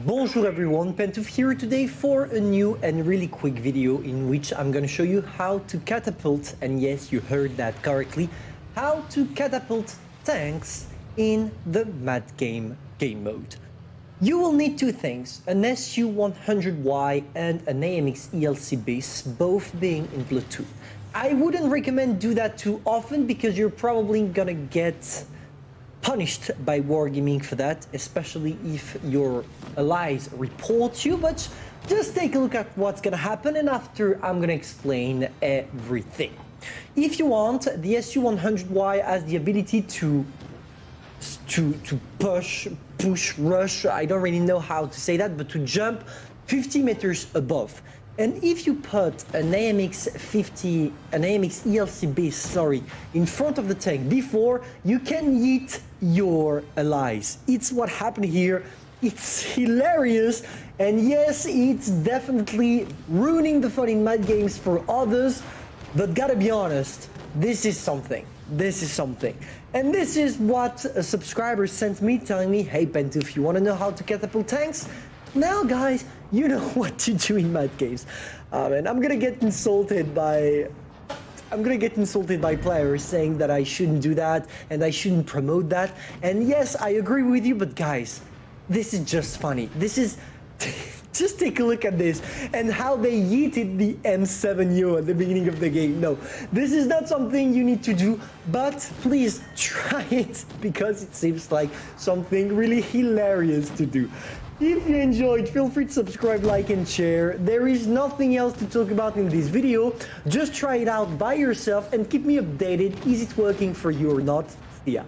Bonjour everyone, Pantouf here today for a new and really quick video in which I'm gonna show you how to catapult, and yes, you heard that correctly, how to catapult tanks in the Mad Game game mode. You will need two things, an SU-100Y and an AMX ELC bis, both being in Bluetooth. I wouldn't recommend do that too often because you're probably gonna get punished by Wargaming for that, especially if your allies report you, but just take a look at what's gonna happen and after I'm gonna explain everything. If you want, the SU-100Y has the ability to to to push, push, rush, I don't really know how to say that, but to jump 50 meters above. And if you put an AMX 50, an AMX ELC bis, sorry, in front of the tank before, you can eat your allies. It's what happened here. It's hilarious. And yes, it's definitely ruining the fun in mad games for others. But gotta be honest, this is something. This is something. And this is what uh, a subscriber sent me telling me, hey Bento, if you wanna know how to catapult tanks? Now, guys, you know what to do in mad games. Um, and I'm gonna get insulted by I'm gonna get insulted by players saying that I shouldn't do that and I shouldn't promote that. And yes, I agree with you, but guys, this is just funny. This is just take a look at this and how they yeeted the M7U at the beginning of the game. No, this is not something you need to do, but please try it because it seems like something really hilarious to do. If you enjoyed, feel free to subscribe, like, and share. There is nothing else to talk about in this video. Just try it out by yourself and keep me updated. Is it working for you or not? Yeah.